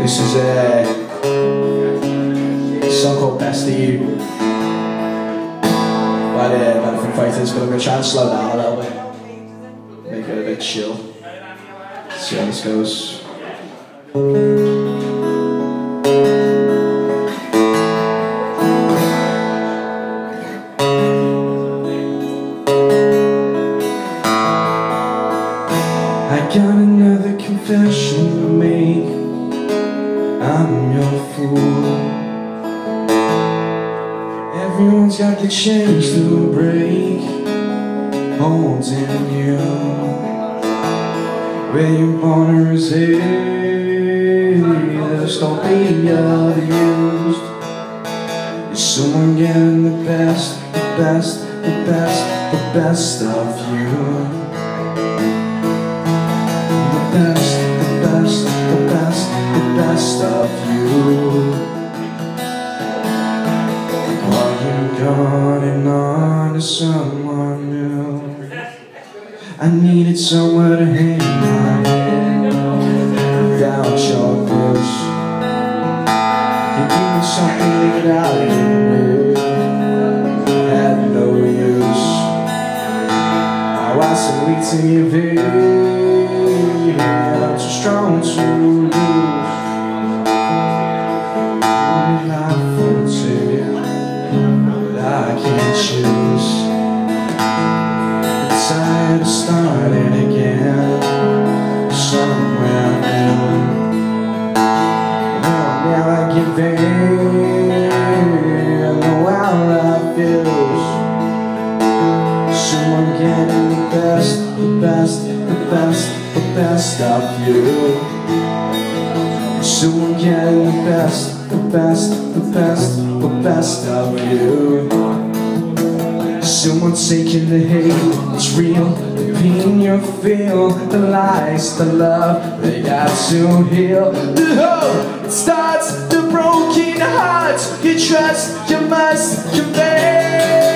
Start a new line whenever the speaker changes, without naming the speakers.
This is a, song called Best of You by the, Foo Fighters, but I'm going to try and slow down a little bit. Make it a bit chill. See how this goes. I got another confession to make. I'm your fool. Everyone's got the chains to break, holding you. Where you wanna resist, don't be abused. Is someone getting the best, the best, the best, the best of you? Of you. Are you going on to someone new? I needed somewhere to hang my head without your push. You give me something that I needed, had no use. Oh, I was so weak to give It's time to start it again, somewhere new. Now I give in, I know how life feels. Someone getting the best, the best, the best, the best of you. Someone getting the best, the best, the best, the best of you. Someone taking the hate, it's real, the pain you feel, the lies, the love, they got to heal. The hope, it starts, the broken hearts, you trust, you must confess.